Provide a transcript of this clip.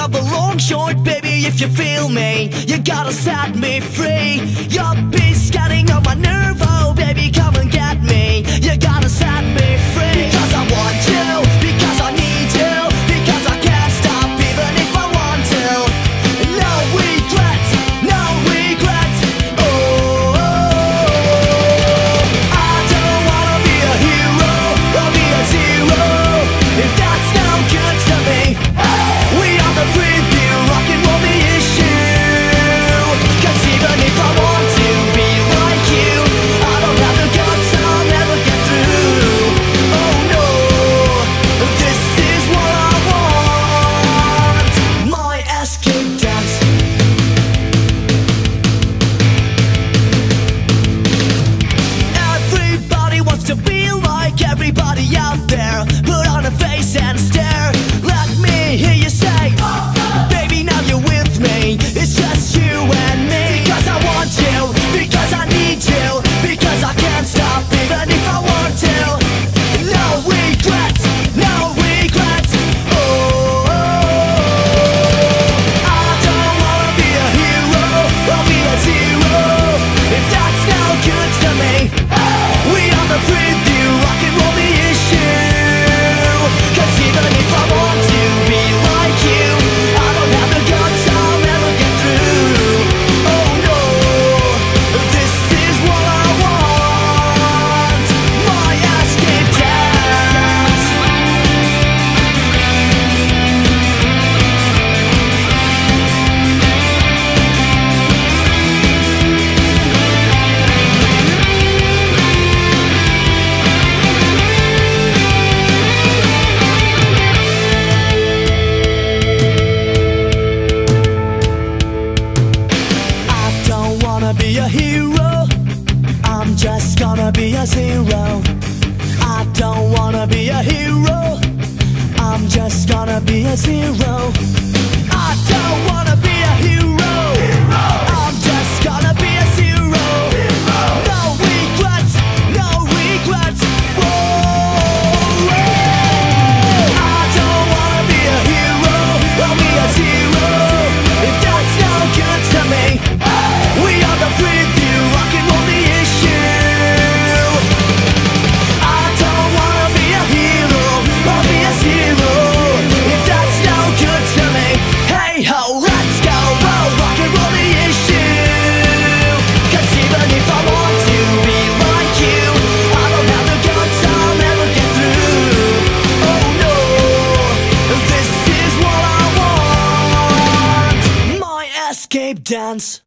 Of another long short, baby, if you feel me. You gotta set me free. You'll be scanning on my nerve, oh baby. be a hero. I'm just gonna be a zero. I don't wanna be a hero. I'm just gonna be a zero. I don't wanna dance.